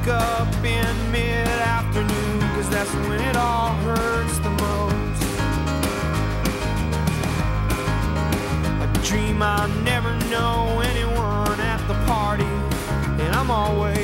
wake up in mid afternoon, cause that's when it all hurts the most. I dream I'll never know anyone at the party, and I'm always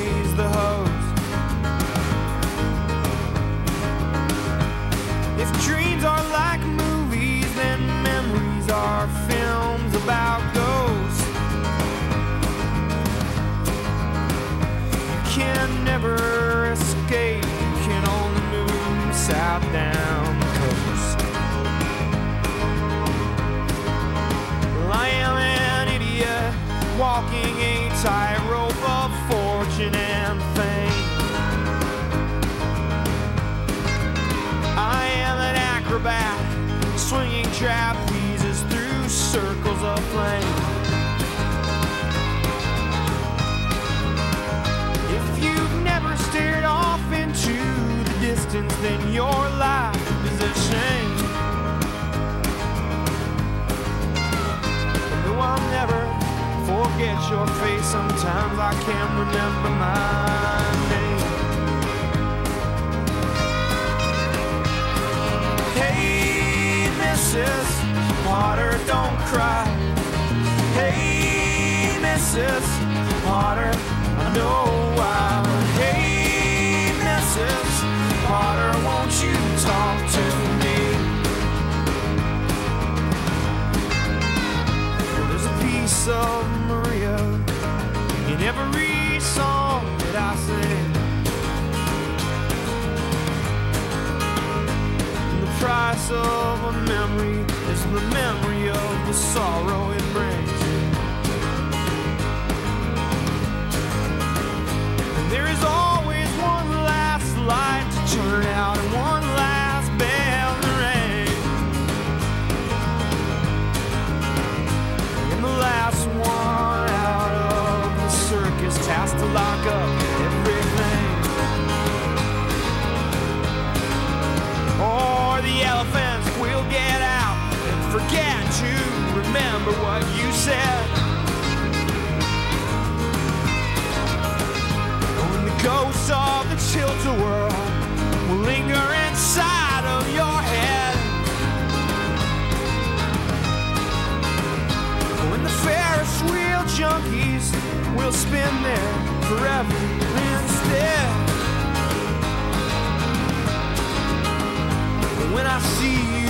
down coast. Well, I am an idiot walking a tightrope of fortune and fame. I am an acrobat, swinging trapezes through circles of flame. Distance, then your life is a shame. Though I'll never forget your face, sometimes I can't remember my name. Hey, Mrs. Potter, don't cry. Hey, Mrs. Potter, I know every song that I sing. And The price of a memory is the memory of the sorrow it brings. Lock up everything. or the elephants will get out and forget to remember what you said. When the ghosts of the chilter world will linger inside of your head. When the Ferris wheel junkies will spin there forever instead. When I see you,